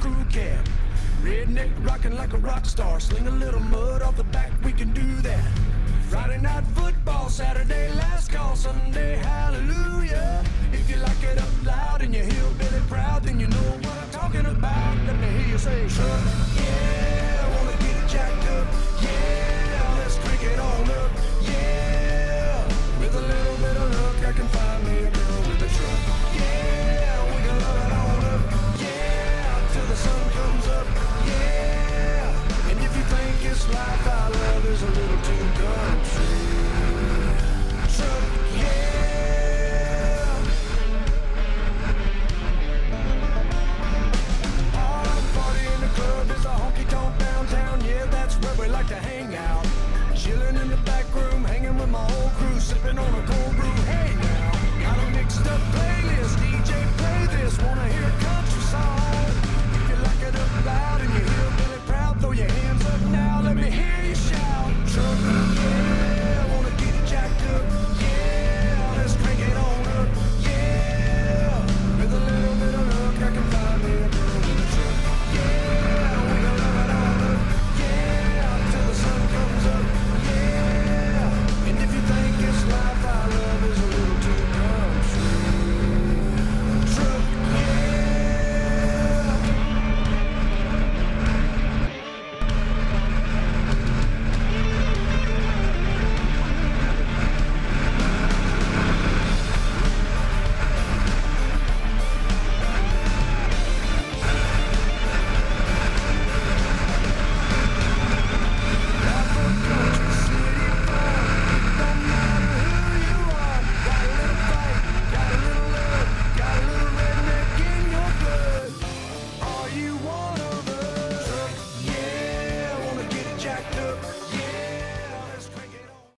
crew cab. Redneck rocking like a rock star. Sling a little mud off the back, we can do that. Friday night football, Saturday last call, Sunday hallelujah. If you like it up loud and you're hillbilly proud, then you know what I'm talking about. Let me hear you say, truck, life I love is a little too country,